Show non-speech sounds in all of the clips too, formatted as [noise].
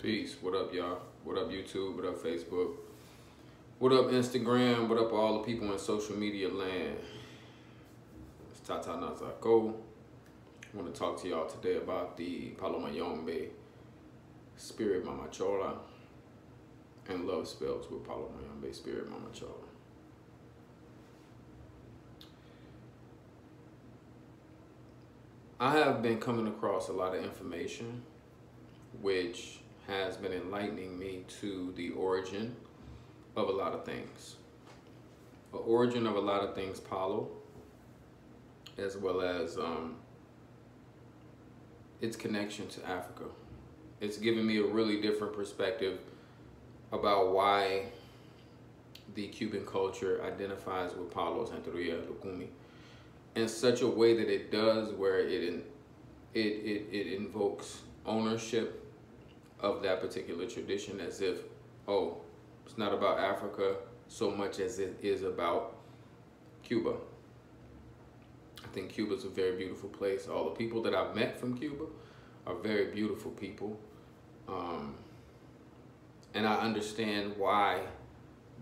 Peace. What up, y'all? What up, YouTube? What up, Facebook? What up, Instagram? What up, all the people in social media land? It's Tata Nazako. I want to talk to y'all today about the Palo Mayombe Spirit Mama Chola and love spells with Palo Mayombe Spirit Mama Chola. I have been coming across a lot of information which has been enlightening me to the origin of a lot of things. The origin of a lot of things, Palo, as well as um, its connection to Africa. It's given me a really different perspective about why the Cuban culture identifies with Palo Santeria Lukumi in such a way that it does where it, it, it, it invokes ownership of that particular tradition as if, oh, it's not about Africa so much as it is about Cuba. I think Cuba's a very beautiful place. All the people that I've met from Cuba are very beautiful people. Um, and I understand why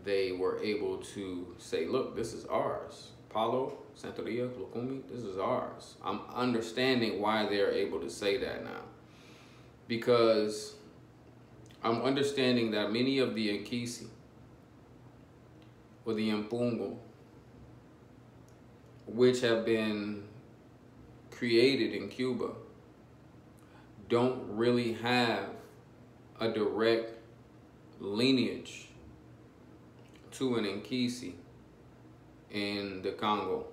they were able to say, look, this is ours. Palo, Santeria, Lukumi, this is ours. I'm understanding why they're able to say that now. Because I'm understanding that many of the Nkisi or the Mpungu, which have been created in Cuba, don't really have a direct lineage to an Nkisi in the Congo,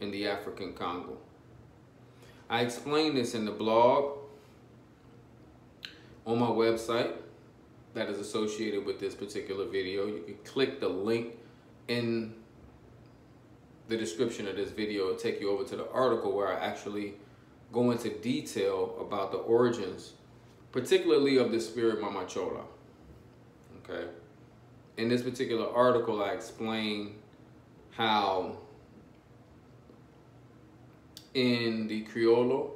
in the African Congo. I explained this in the blog on my website that is associated with this particular video. You can click the link in the description of this video. It'll take you over to the article where I actually go into detail about the origins, particularly of the spirit Mama Chola. Okay. In this particular article, I explain how in the Criollo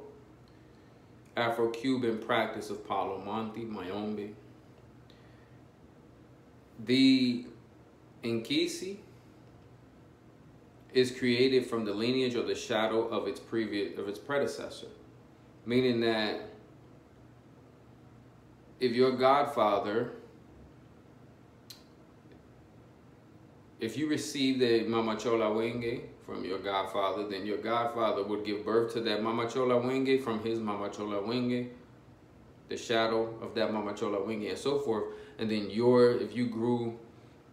Afro-Cuban practice of Palo Monte, Mayombe. The Nkisi is created from the lineage or the shadow of its previous of its predecessor, meaning that if your godfather, if you receive the Mama Chola Wenge from your godfather, then your godfather would give birth to that Mama Chola Wenge from his Mama Chola Wenge, the shadow of that Mama Chola Wenge, and so forth. And then your, if you grew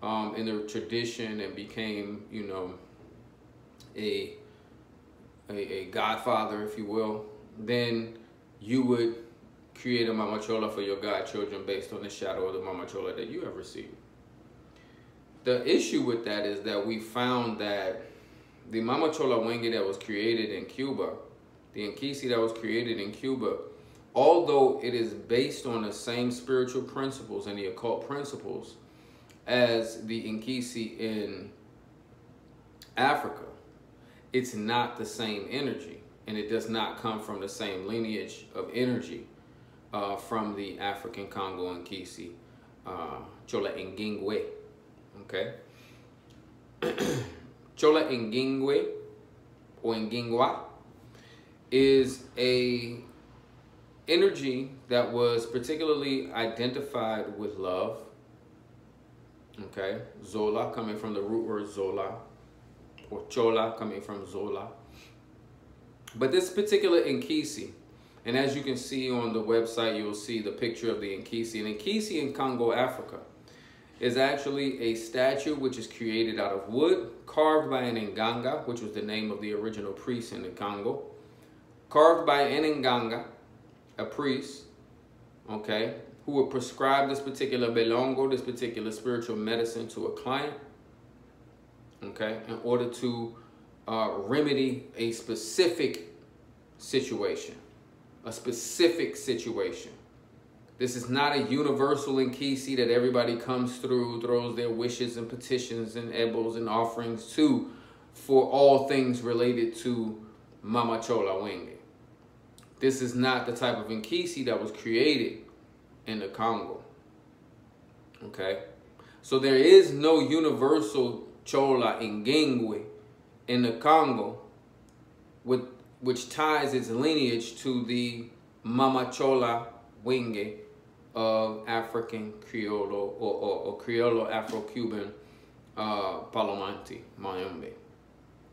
um, in the tradition and became, you know, a, a, a godfather, if you will, then you would create a Mama Chola for your godchildren based on the shadow of the Mama Chola that you have received. The issue with that is that we found that the Mama Chola Wenge that was created in Cuba, the Nkisi that was created in Cuba, although it is based on the same spiritual principles and the occult principles as the Nkisi in Africa, it's not the same energy and it does not come from the same lineage of energy uh, from the African Congo Nkisi, uh, Chola Ngingwe, okay? [clears throat] Chola Ngingwe or Ngingwa is a energy that was particularly identified with love. Okay, Zola coming from the root word Zola, or Chola coming from Zola. But this particular Nkisi, and as you can see on the website, you'll see the picture of the Nkisi. An Nkisi in Congo, Africa is actually a statue which is created out of wood, carved by an Nganga, which was the name of the original priest in the Congo. Carved by an Nganga, a priest, okay, who would prescribe this particular belongo, this particular spiritual medicine to a client, okay, in order to uh, remedy a specific situation, a specific situation. This is not a universal Nkisi that everybody comes through, throws their wishes and petitions and ebos and offerings to for all things related to Mama Chola Wenge. This is not the type of Nkisi that was created in the Congo. Okay? So there is no universal Chola Ngengwe in the Congo with, which ties its lineage to the Mama Chola Wenge of African Criollo or, or, or Criollo Afro-Cuban uh, Palo Monte, Mayombe.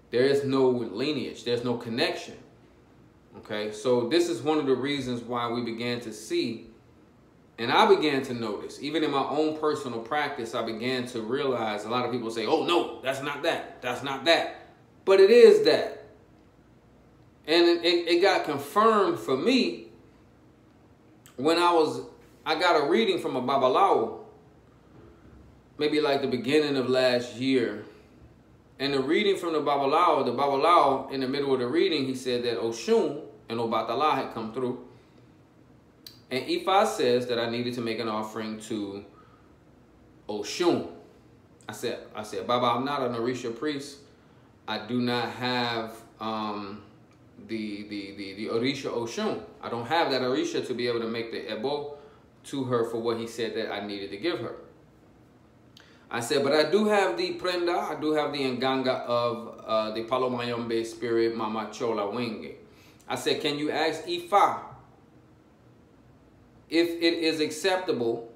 There is no lineage. There's no connection. Okay, so this is one of the reasons why we began to see, and I began to notice, even in my own personal practice, I began to realize a lot of people say, oh no, that's not that, that's not that. But it is that. And it, it, it got confirmed for me when I was, I got a reading from a Babalawo, maybe like the beginning of last year. And the reading from the Babalawo, the Babalawo, in the middle of the reading, he said that Oshun and Obatala had come through. And Ifa says that I needed to make an offering to Oshun. I said, I said, Baba, I'm not an Orisha priest. I do not have um, the, the, the, the Orisha Oshun. I don't have that Orisha to be able to make the Ebo to her for what he said that I needed to give her. I said, but I do have the prenda, I do have the nganga of uh, the Palo Mayombe spirit Mama Chola Wenge. I said, can you ask Ifa if it is acceptable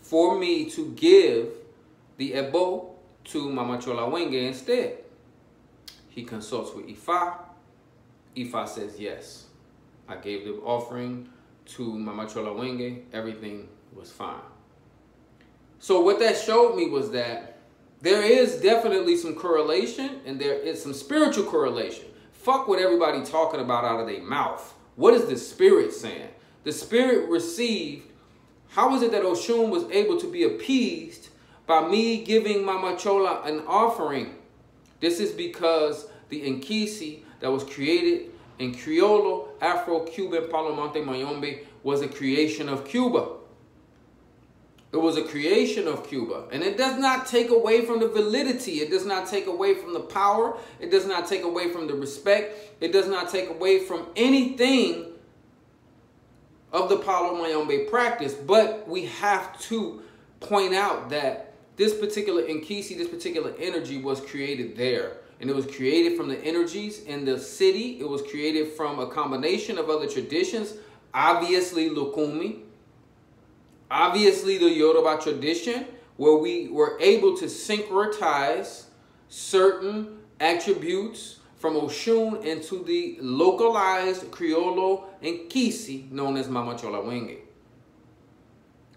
for me to give the Ebo to Mama Chola Wenge instead? He consults with Ifa. Ifa says yes. I gave the offering to Mama Chola Wenge. Everything was fine. So what that showed me was that there is definitely some correlation and there is some spiritual correlation. Fuck what everybody talking about out of their mouth. What is the spirit saying? The spirit received, how is it that Oshun was able to be appeased by me giving Mama Chola an offering? This is because the Nkisi that was created in Criollo, Afro-Cuban Palo Monte Mayombe was a creation of Cuba. It was a creation of Cuba. And it does not take away from the validity. It does not take away from the power. It does not take away from the respect. It does not take away from anything of the Palo Mayombe practice. But we have to point out that this particular Nkisi, this particular energy was created there. And it was created from the energies in the city. It was created from a combination of other traditions. Obviously, Lukumi obviously the Yoruba tradition, where we were able to syncretize certain attributes from Oshun into the localized Criollo Nkisi known as Mama Chola Wenge.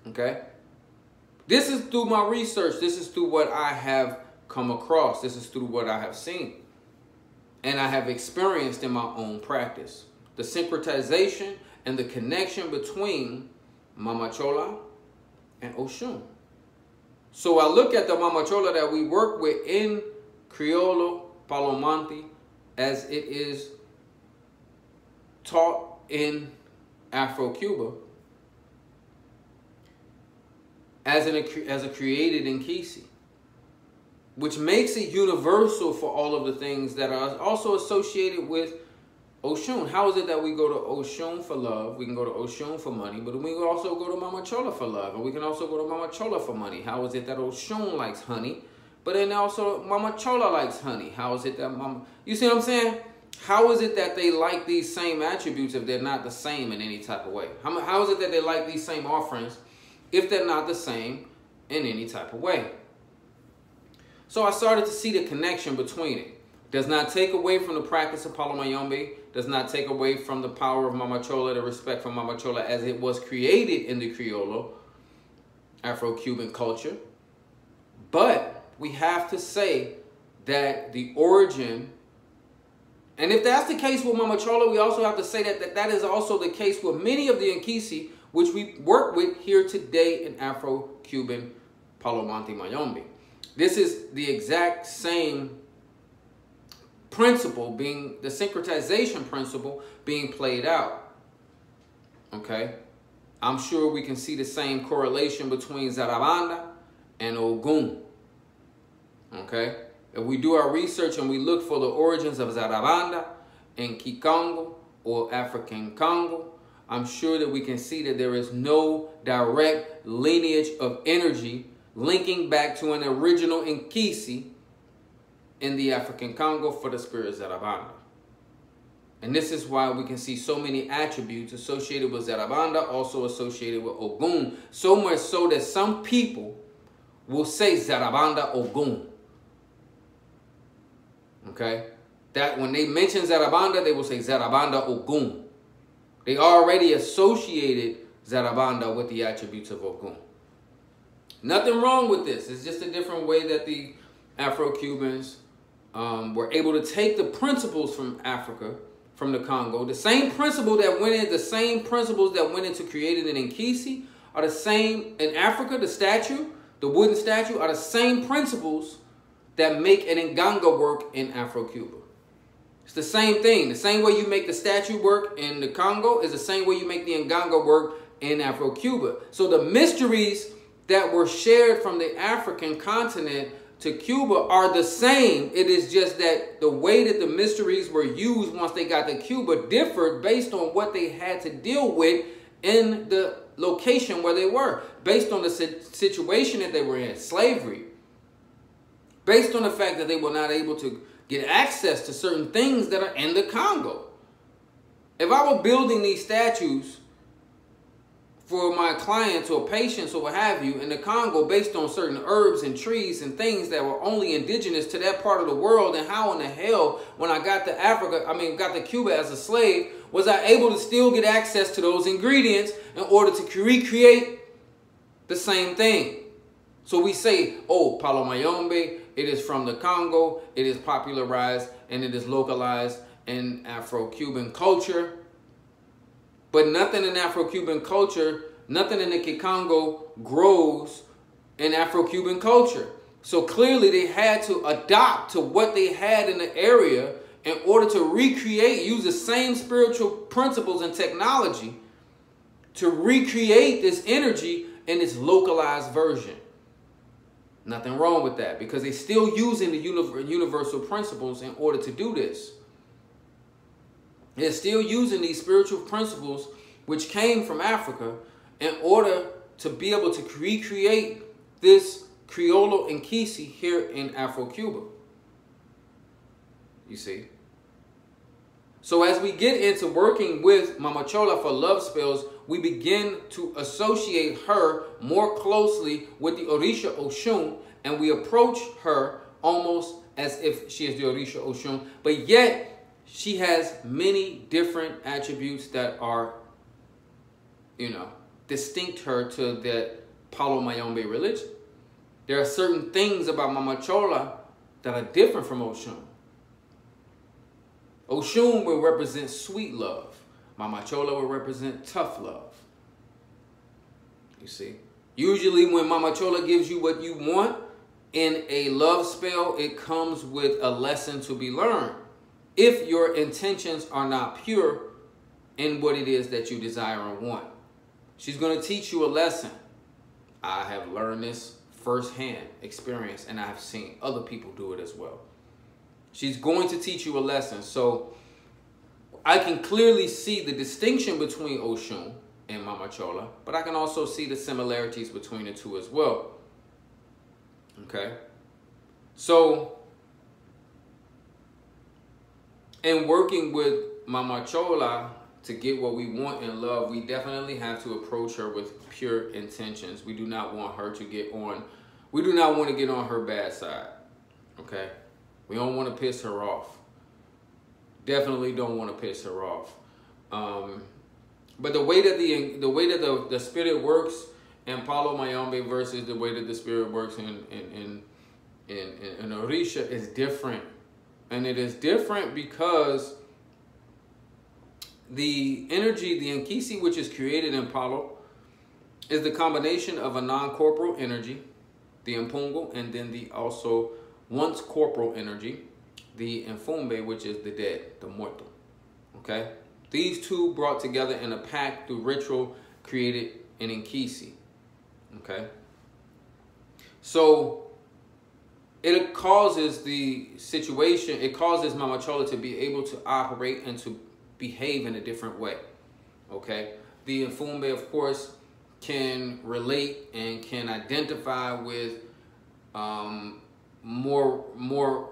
Okay? This is through my research. This is through what I have come across. This is through what I have seen. And I have experienced in my own practice. The syncretization and the connection between Mama Chola and Oshun. So I look at the Mama Chola that we work with in Criollo, Palo Monte, as it is taught in Afro-Cuba, as, an, as a created Nkisi, which makes it universal for all of the things that are also associated with Oshun. How is it that we go to Oshun for love? We can go to Oshun for money, but we also go to Mama Chola for love, and we can also go to Mama Chola for money. How is it that Oshun likes honey, but then also Mama Chola likes honey? How is it that Mama... You see what I'm saying? How is it that they like these same attributes if they're not the same in any type of way? How, how is it that they like these same offerings if they're not the same in any type of way? So I started to see the connection between it. Does not take away from the practice of Palo Mayombe, does not take away from the power of Mama Chola, the respect for Mama Chola as it was created in the Criollo, Afro-Cuban culture. But we have to say that the origin, and if that's the case with Mama Chola, we also have to say that, that that is also the case with many of the Nkisi, which we work with here today in Afro-Cuban Palo Monte Mayombe. This is the exact same principle being, the syncretization principle being played out. Okay? I'm sure we can see the same correlation between Zarabanda and Ogun. Okay? If we do our research and we look for the origins of Zarabanda in Kikongo or African Congo, I'm sure that we can see that there is no direct lineage of energy linking back to an original Nkisi in the African Congo for the spirit of Zarabanda. And this is why we can see so many attributes associated with Zarabanda, also associated with Ogun, so much so that some people will say Zarabanda Ogun. Okay? That when they mention Zarabanda, they will say Zarabanda Ogun. They already associated Zarabanda with the attributes of Ogun. Nothing wrong with this. It's just a different way that the Afro-Cubans um, were able to take the principles from Africa, from the Congo. The same principle that went in, the same principles that went into creating an Nkisi are the same in Africa, the statue, the wooden statue, are the same principles that make an Nganga work in Afro-Cuba. It's the same thing. The same way you make the statue work in the Congo is the same way you make the Nganga work in Afro-Cuba. So the mysteries that were shared from the African continent to Cuba are the same. It is just that the way that the mysteries were used once they got to Cuba differed based on what they had to deal with in the location where they were, based on the situation that they were in, slavery, based on the fact that they were not able to get access to certain things that are in the Congo. If I were building these statues for my clients or patients or what have you in the Congo based on certain herbs and trees and things that were only indigenous to that part of the world and how in the hell when I got to Africa, I mean got to Cuba as a slave, was I able to still get access to those ingredients in order to recreate the same thing? So we say, oh, Palo Mayombe, it is from the Congo, it is popularized and it is localized in Afro-Cuban culture but nothing in Afro-Cuban culture, nothing in the Kikongo grows in Afro-Cuban culture. So clearly they had to adopt to what they had in the area in order to recreate, use the same spiritual principles and technology to recreate this energy in its localized version. Nothing wrong with that because they're still using the universal principles in order to do this. They're still using these spiritual principles which came from Africa in order to be able to recreate this Criollo Nkisi here in Afro-Cuba. You see? So as we get into working with Mama Chola for love spells, we begin to associate her more closely with the Orisha Oshun, and we approach her almost as if she is the Orisha Oshun, but yet she has many different attributes that are, you know, distinct her to the Palo Mayombe religion. There are certain things about Mama Chola that are different from Oshun. Oshun will represent sweet love. Mama Chola will represent tough love. You see? Usually when Mama Chola gives you what you want in a love spell, it comes with a lesson to be learned if your intentions are not pure in what it is that you desire and want. She's going to teach you a lesson. I have learned this firsthand experience and I've seen other people do it as well. She's going to teach you a lesson. So I can clearly see the distinction between Oshun and Mama Chola, but I can also see the similarities between the two as well. Okay? So in working with Mama Chola to get what we want in love, we definitely have to approach her with pure intentions. We do not want her to get on, we do not want to get on her bad side. Okay? We don't want to piss her off. Definitely don't want to piss her off. Um, but the way that the the way that the, the spirit works in Palo Mayombe versus the way that the spirit works in in in in, in, in Orisha is different and it is different because the energy, the Nkisi, which is created in Palo, is the combination of a non-corporal energy, the Impungo, and then the also once corporal energy, the Infumbe, which is the dead, the mortal. Okay? These two brought together in a pact through ritual created in Nkisi. Okay? So it causes the situation, it causes Mama Chola to be able to operate and to behave in a different way. Okay, the Mfumbe, of course, can relate and can identify with um, more more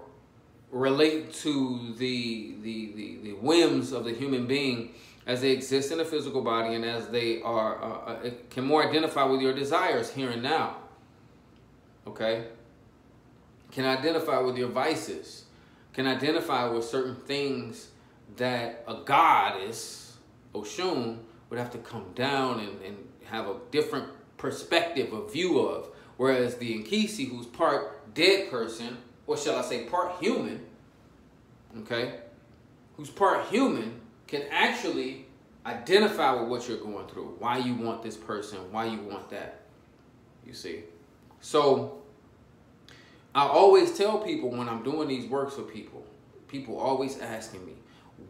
relate to the, the the the whims of the human being as they exist in the physical body and as they are uh, uh can more identify with your desires here and now. Okay, can identify with your vices, can identify with certain things that a goddess, Oshun, would have to come down and, and have a different perspective, a view of. Whereas the Nkisi, who's part dead person, or shall I say part human, okay, who's part human, can actually identify with what you're going through, why you want this person, why you want that. You see? So I always tell people when I'm doing these works for people, people always asking me,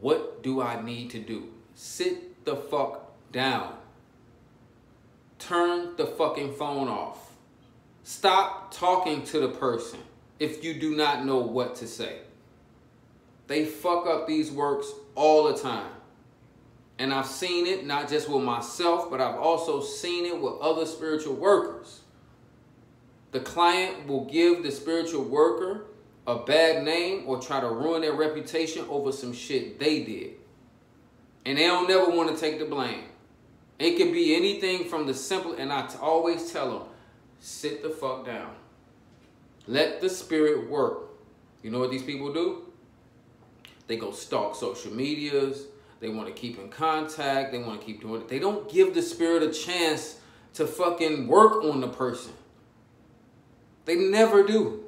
what do I need to do? Sit the fuck down. Turn the fucking phone off. Stop talking to the person if you do not know what to say. They fuck up these works all the time. And I've seen it not just with myself, but I've also seen it with other spiritual workers. The client will give the spiritual worker a bad name or try to ruin their reputation over some shit they did. And they don't never want to take the blame. It could be anything from the simple, and I always tell them, sit the fuck down. Let the spirit work. You know what these people do? They go stalk social medias. They want to keep in contact. They want to keep doing it. They don't give the spirit a chance to fucking work on the person. They never do.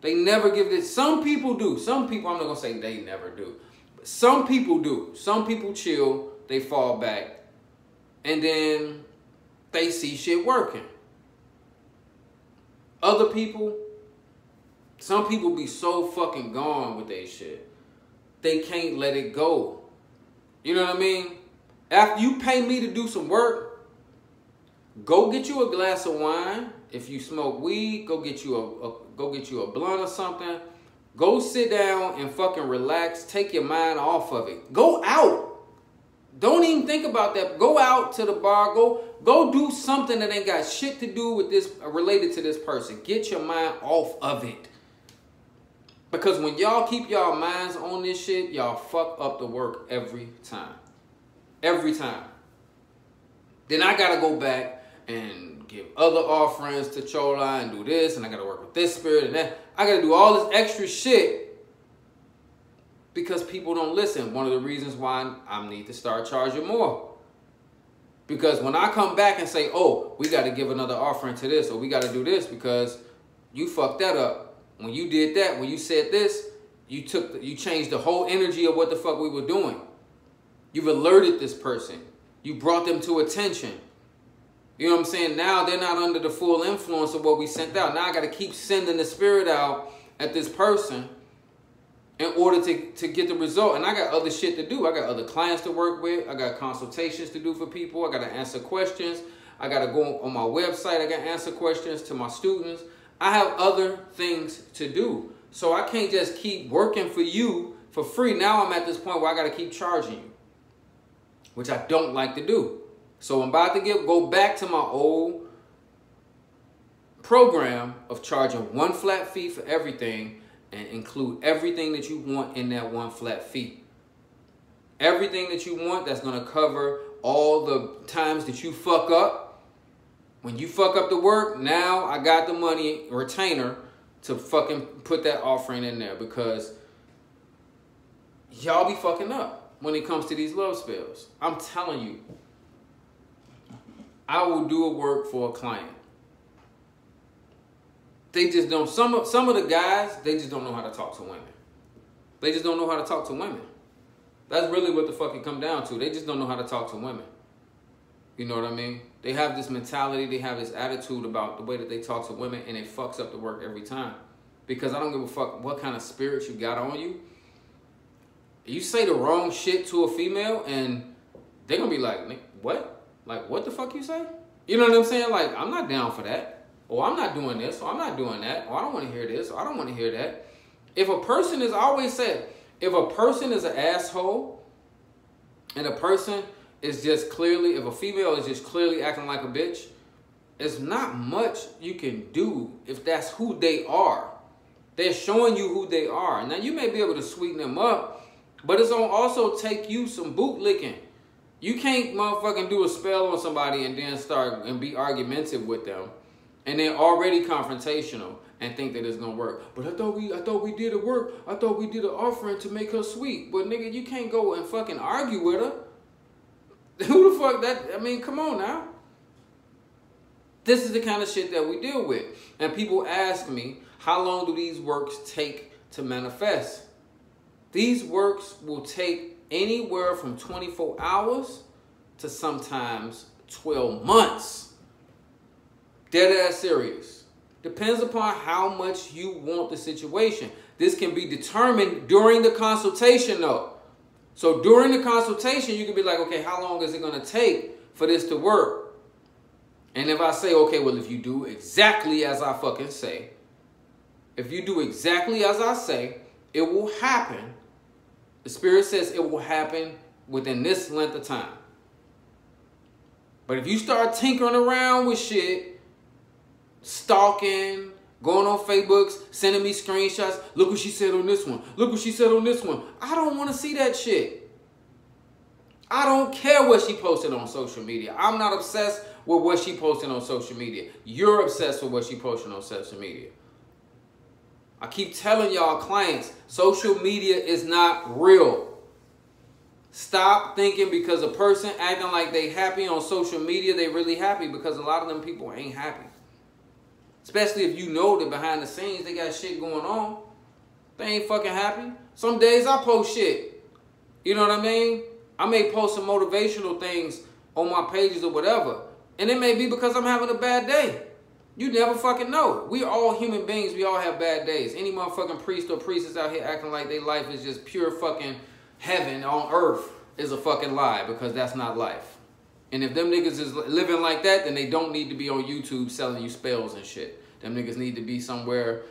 They never give this. Some people do. Some people, I'm not going to say they never do. But some people do. Some people chill. They fall back. And then they see shit working. Other people, some people be so fucking gone with their shit. They can't let it go. You know what I mean? After you pay me to do some work, go get you a glass of wine. If you smoke weed, go get you a, a go get you a blunt or something. Go sit down and fucking relax. Take your mind off of it. Go out. Don't even think about that. Go out to the bar. Go go do something that ain't got shit to do with this uh, related to this person. Get your mind off of it. Because when y'all keep y'all minds on this shit, y'all fuck up the work every time. Every time. Then I gotta go back and give other offerings to Chola and do this, and I gotta work with this spirit and that. I gotta do all this extra shit because people don't listen. One of the reasons why I need to start charging more. Because when I come back and say, oh, we gotta give another offering to this, or we gotta do this because you fucked that up. When you did that, when you said this, you took, the, you changed the whole energy of what the fuck we were doing. You've alerted this person. You brought them to attention. You know what I'm saying? Now they're not under the full influence of what we sent out. Now I got to keep sending the spirit out at this person in order to, to get the result. And I got other shit to do. I got other clients to work with. I got consultations to do for people. I got to answer questions. I got to go on my website. I got to answer questions to my students. I have other things to do. So I can't just keep working for you for free. Now I'm at this point where I got to keep charging you, which I don't like to do. So I'm about to get go back to my old program of charging one flat fee for everything and include everything that you want in that one flat fee. Everything that you want that's going to cover all the times that you fuck up. When you fuck up the work, now I got the money retainer to fucking put that offering in there because y'all be fucking up when it comes to these love spells. I'm telling you. I will do a work for a client. They just don't. Some of some of the guys, they just don't know how to talk to women. They just don't know how to talk to women. That's really what the fuck it come down to. They just don't know how to talk to women. You know what I mean? They have this mentality, they have this attitude about the way that they talk to women, and it fucks up the work every time. Because I don't give a fuck what kind of spirit you got on you. You say the wrong shit to a female, and they're gonna be like, what? Like, what the fuck you say? You know what I'm saying? Like, I'm not down for that. Or I'm not doing this, or I'm not doing that, or I don't want to hear this, or I don't want to hear that. If a person is, I always said, if a person is an asshole, and a person is just clearly, if a female is just clearly acting like a bitch, it's not much you can do if that's who they are. They're showing you who they are. Now you may be able to sweeten them up, but it's gonna also take you some boot licking. You can't motherfucking do a spell on somebody and then start and be argumentative with them, and they're already confrontational and think that it's gonna work. But I thought we, I thought we did a work. I thought we did an offering to make her sweet. But nigga, you can't go and fucking argue with her. [laughs] Who the fuck that? I mean, come on now. This is the kind of shit that we deal with. And people ask me, how long do these works take to manifest? These works will take anywhere from 24 hours to sometimes 12 months. Dead ass serious. Depends upon how much you want the situation. This can be determined during the consultation though. So during the consultation, you can be like, okay, how long is it going to take for this to work? And if I say, okay, well, if you do exactly as I fucking say, if you do exactly as I say, it will happen. The Spirit says it will happen within this length of time. But if you start tinkering around with shit, stalking, going on Facebook, sending me screenshots. Look what she said on this one. Look what she said on this one. I don't want to see that shit. I don't care what she posted on social media. I'm not obsessed with what she posted on social media. You're obsessed with what she posted on social media. I keep telling y'all clients, social media is not real. Stop thinking because a person acting like they happy on social media, they really happy because a lot of them people ain't happy. Especially if you know that behind the scenes they got shit going on. They ain't fucking happy. Some days I post shit. You know what I mean? I may post some motivational things on my pages or whatever. And it may be because I'm having a bad day. You never fucking know. We all human beings. We all have bad days. Any motherfucking priest or priestess out here acting like their life is just pure fucking heaven on earth is a fucking lie because that's not life. And if them niggas is living like that, then they don't need to be on YouTube selling you spells and shit. Them niggas need to be somewhere,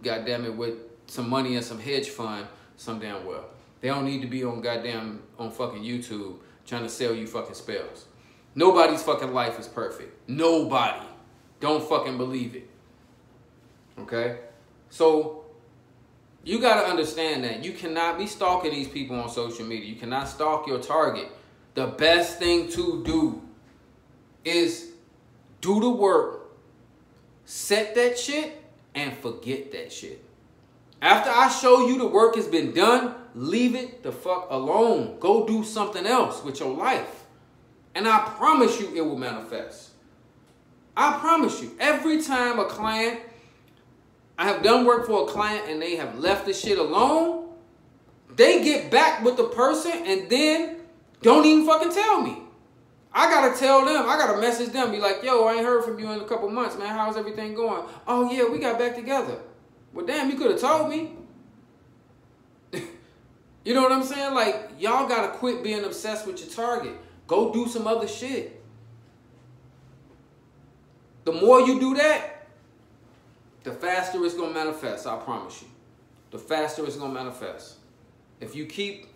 goddamn it, with some money and some hedge fund, some damn well. They don't need to be on goddamn on fucking YouTube trying to sell you fucking spells. Nobody's fucking life is perfect. Nobody. Don't fucking believe it. Okay? So you got to understand that you cannot be stalking these people on social media. You cannot stalk your target the best thing to do is do the work, set that shit, and forget that shit. After I show you the work has been done, leave it the fuck alone. Go do something else with your life. And I promise you it will manifest. I promise you. Every time a client, I have done work for a client and they have left the shit alone, they get back with the person and then don't even fucking tell me. I gotta tell them. I gotta message them. Be like, yo, I ain't heard from you in a couple months, man. How's everything going? Oh yeah, we got back together. Well, damn, you could have told me. [laughs] you know what I'm saying? Like, y'all gotta quit being obsessed with your target. Go do some other shit. The more you do that, the faster it's gonna manifest. I promise you. The faster it's gonna manifest. If you keep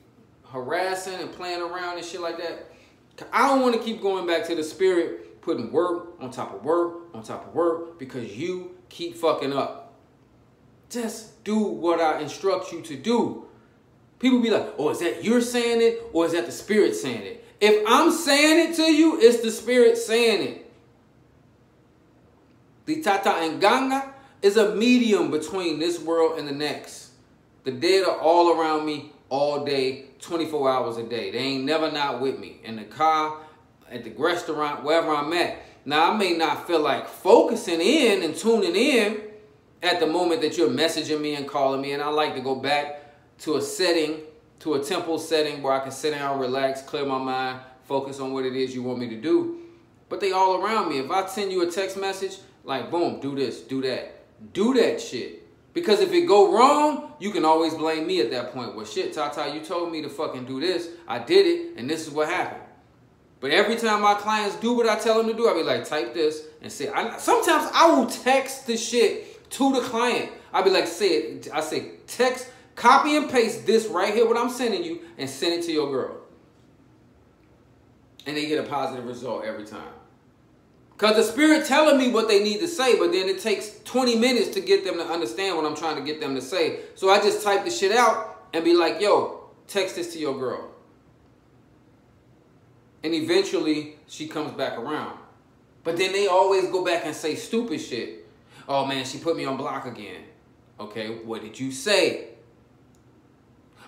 harassing and playing around and shit like that. I don't want to keep going back to the spirit, putting work on top of work on top of work because you keep fucking up. Just do what I instruct you to do. People be like, oh, is that you're saying it or is that the spirit saying it? If I'm saying it to you, it's the spirit saying it. The Tata Nganga is a medium between this world and the next. The dead are all around me all day, 24 hours a day. They ain't never not with me. In the car, at the restaurant, wherever I'm at. Now, I may not feel like focusing in and tuning in at the moment that you're messaging me and calling me. And I like to go back to a setting, to a temple setting where I can sit down, relax, clear my mind, focus on what it is you want me to do. But they all around me. If I send you a text message, like, boom, do this, do that. Do that shit. Because if it go wrong, you can always blame me at that point. Well, shit, Tata, you told me to fucking do this. I did it, and this is what happened. But every time my clients do what I tell them to do, I be like, type this and say. I, sometimes I will text the shit to the client. I be like, say it. I say, text, copy and paste this right here, what I'm sending you, and send it to your girl. and they get a positive result every time. Because the spirit telling me what they need to say, but then it takes 20 minutes to get them to understand what I'm trying to get them to say. So I just type the shit out and be like, yo, text this to your girl. And eventually she comes back around. But then they always go back and say stupid shit. Oh man, she put me on block again. Okay, what did you say?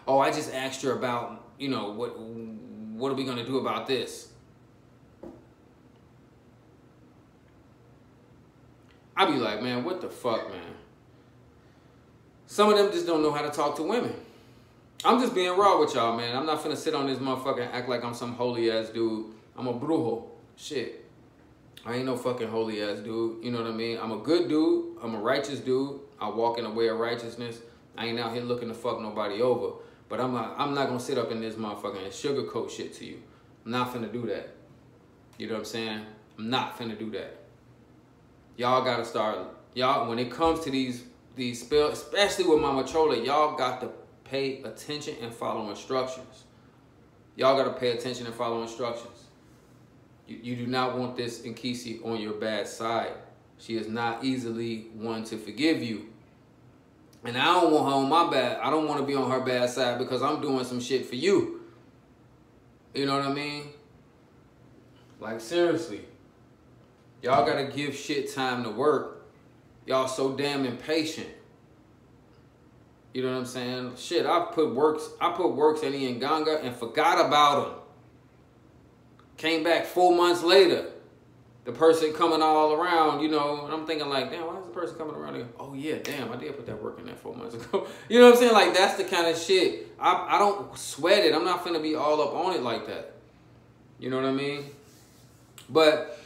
Oh, I just asked her about, you know, what what are we gonna do about this? I be like, man, what the fuck, man? Some of them just don't know how to talk to women. I'm just being raw with y'all, man. I'm not finna sit on this motherfucker and act like I'm some holy ass dude. I'm a brujo. Shit. I ain't no fucking holy ass dude. You know what I mean? I'm a good dude. I'm a righteous dude. I walk in a way of righteousness. I ain't out here looking to fuck nobody over. But I'm not, I'm not gonna sit up in this motherfucker and sugarcoat shit to you. I'm not finna do that. You know what I'm saying? I'm not finna do that. Y'all gotta start. Y'all, when it comes to these these spells, especially with Mama Chola, y'all got to pay attention and follow instructions. Y'all got to pay attention and follow instructions. You, you do not want this Nkisi on your bad side. She is not easily one to forgive you. And I don't want her on my bad. I don't want to be on her bad side because I'm doing some shit for you. You know what I mean? Like, seriously. Y'all got to give shit time to work. Y'all so damn impatient. You know what I'm saying? Shit, I put works, I put works in the Nganga and forgot about them. Came back four months later. The person coming all around, you know, and I'm thinking like, damn, why is the person coming around? here? Oh yeah, damn, I did put that work in there four months [laughs] ago. you know what I'm saying? Like that's the kind of shit. I I don't sweat it. I'm not gonna be all up on it like that. You know what I mean? But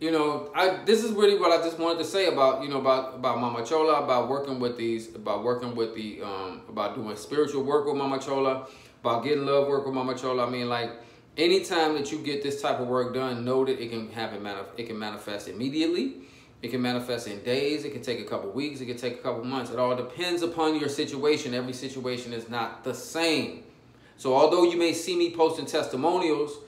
you know, I this is really what I just wanted to say about you know about about Mama Chola, about working with these, about working with the, um, about doing spiritual work with Mama Chola, about getting love work with Mama Chola. I mean, like anytime that you get this type of work done, know that it can happen. It can manifest immediately. It can manifest in days. It can take a couple weeks. It can take a couple months. It all depends upon your situation. Every situation is not the same. So although you may see me posting testimonials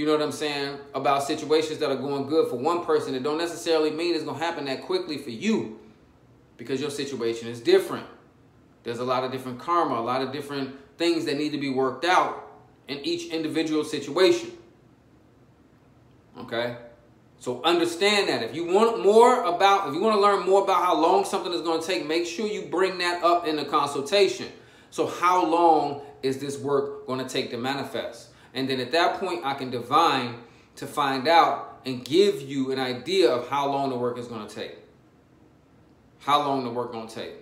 you know what I'm saying, about situations that are going good for one person, it don't necessarily mean it's going to happen that quickly for you because your situation is different. There's a lot of different karma, a lot of different things that need to be worked out in each individual situation. Okay? So understand that. If you want more about, if you want to learn more about how long something is going to take, make sure you bring that up in the consultation. So how long is this work going to take to manifest? And then at that point, I can divine to find out and give you an idea of how long the work is going to take. How long the work going to take.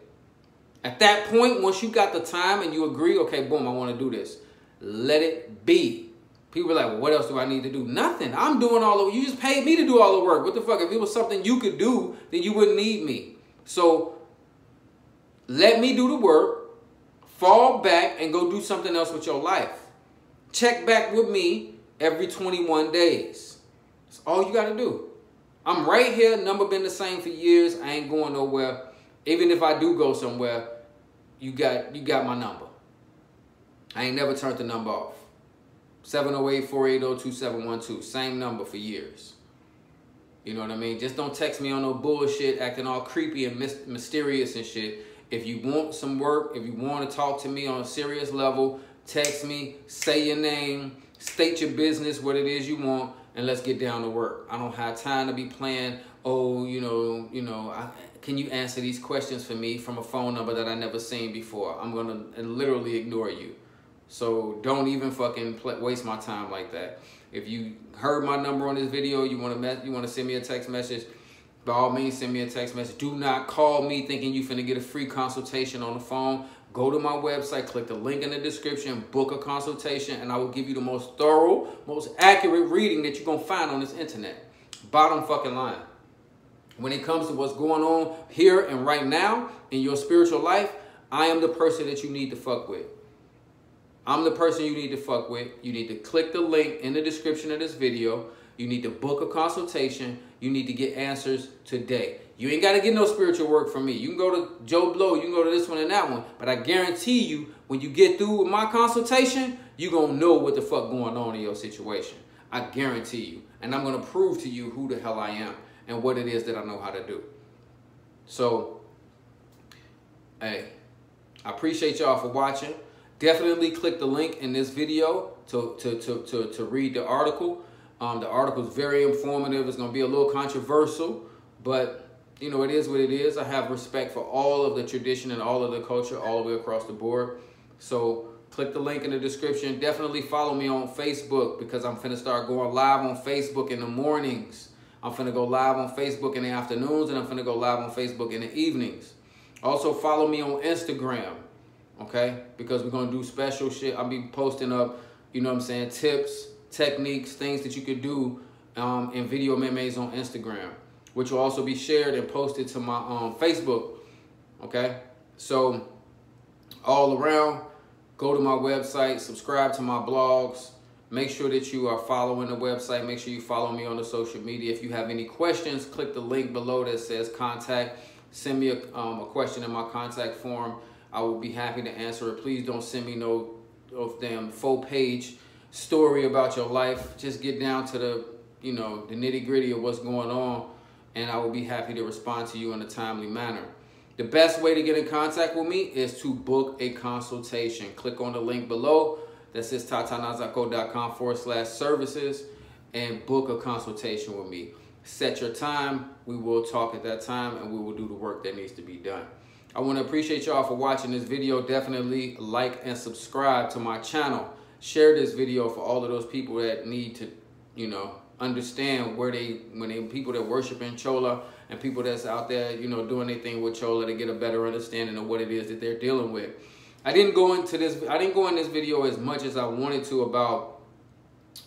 At that point, once you got the time and you agree, okay, boom, I want to do this. Let it be. People are like, well, what else do I need to do? Nothing. I'm doing all the You just paid me to do all the work. What the fuck? If it was something you could do, then you wouldn't need me. So let me do the work, fall back, and go do something else with your life. Check back with me every 21 days. That's all you got to do. I'm right here. Number been the same for years. I ain't going nowhere. Even if I do go somewhere, you got you got my number. I ain't never turned the number off. 708-480-2712. Same number for years. You know what I mean? Just don't text me on no bullshit, acting all creepy and mysterious and shit. If you want some work, if you want to talk to me on a serious level, text me, say your name, state your business, what it is you want, and let's get down to work. I don't have time to be playing, oh, you know, you know, I, can you answer these questions for me from a phone number that I never seen before? I'm gonna literally ignore you. So don't even fucking waste my time like that. If you heard my number on this video, you want to you want to send me a text message, by all means send me a text message. Do not call me thinking you finna get a free consultation on the phone. Go to my website, click the link in the description, book a consultation, and I will give you the most thorough, most accurate reading that you're going to find on this internet. Bottom fucking line. When it comes to what's going on here and right now in your spiritual life, I am the person that you need to fuck with. I'm the person you need to fuck with. You need to click the link in the description of this video. You need to book a consultation. You need to get answers today. You ain't got to get no spiritual work from me. You can go to Joe Blow, you can go to this one and that one. But I guarantee you, when you get through with my consultation, you're going to know what the fuck going on in your situation. I guarantee you. And I'm going to prove to you who the hell I am and what it is that I know how to do. So, hey, I appreciate y'all for watching. Definitely click the link in this video to, to, to, to, to read the article. Um, the article is very informative. It's going to be a little controversial, but you know, it is what it is. I have respect for all of the tradition and all of the culture all the way across the board. So click the link in the description. Definitely follow me on Facebook because I'm finna start going live on Facebook in the mornings. I'm finna go live on Facebook in the afternoons and I'm finna go live on Facebook in the evenings. Also follow me on Instagram, okay? Because we're gonna do special shit. I'll be posting up, you know what I'm saying, tips, techniques, things that you could do um, in video memes on Instagram which will also be shared and posted to my um, Facebook. Okay, so all around, go to my website, subscribe to my blogs. Make sure that you are following the website. Make sure you follow me on the social media. If you have any questions, click the link below that says contact. Send me a, um, a question in my contact form. I will be happy to answer it. Please don't send me no of them full page story about your life. Just get down to the, you know, the nitty gritty of what's going on and I will be happy to respond to you in a timely manner. The best way to get in contact with me is to book a consultation. Click on the link below that says tatanazako.com forward slash services and book a consultation with me. Set your time. We will talk at that time and we will do the work that needs to be done. I want to appreciate y'all for watching this video. Definitely like and subscribe to my channel. Share this video for all of those people that need to, you know, understand where they when they people that worship in Chola and people that's out there, you know, doing their thing with Chola to get a better understanding of what it is that they're dealing with. I didn't go into this I didn't go in this video as much as I wanted to about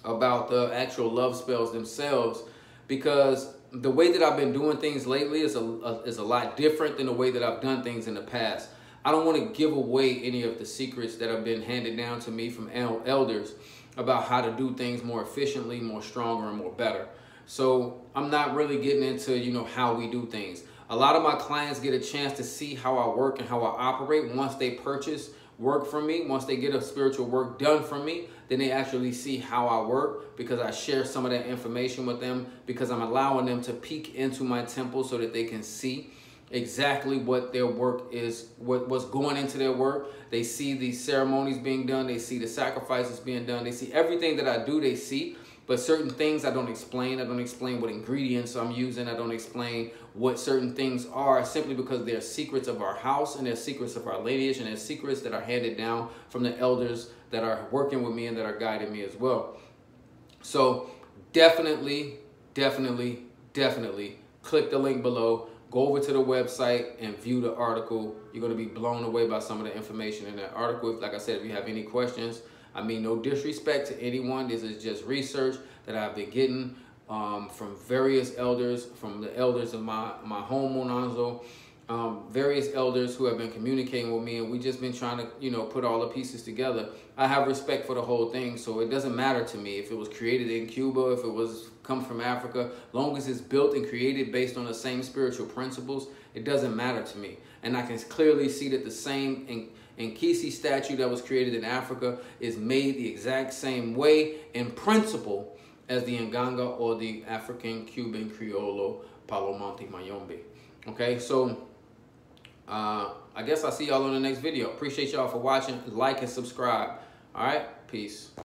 about the actual love spells themselves because the way that I've been doing things lately is a, a is a lot different than the way that I've done things in the past. I don't want to give away any of the secrets that have been handed down to me from elders about how to do things more efficiently, more stronger, and more better. So I'm not really getting into, you know, how we do things. A lot of my clients get a chance to see how I work and how I operate once they purchase work from me. Once they get a spiritual work done from me, then they actually see how I work because I share some of that information with them because I'm allowing them to peek into my temple so that they can see exactly what their work is, what, what's going into their work. They see the ceremonies being done. They see the sacrifices being done. They see everything that I do, they see. But certain things I don't explain. I don't explain what ingredients I'm using. I don't explain what certain things are simply because they're secrets of our house and they're secrets of our lineage and they're secrets that are handed down from the elders that are working with me and that are guiding me as well. So definitely, definitely, definitely click the link below Go over to the website and view the article. You're going to be blown away by some of the information in that article. If, Like I said, if you have any questions, I mean, no disrespect to anyone. This is just research that I've been getting um, from various elders, from the elders of my, my home, Monanzo, um, various elders who have been communicating with me, and we've just been trying to, you know, put all the pieces together. I have respect for the whole thing, so it doesn't matter to me if it was created in Cuba, if it was come from Africa, long as it's built and created based on the same spiritual principles, it doesn't matter to me. And I can clearly see that the same in, Nkisi statue that was created in Africa is made the exact same way in principle as the Nganga or the African Cuban Criollo Palo Monte Mayombe. Okay, so uh, I guess I'll see y'all on the next video. Appreciate y'all for watching. Like and subscribe. All right, peace.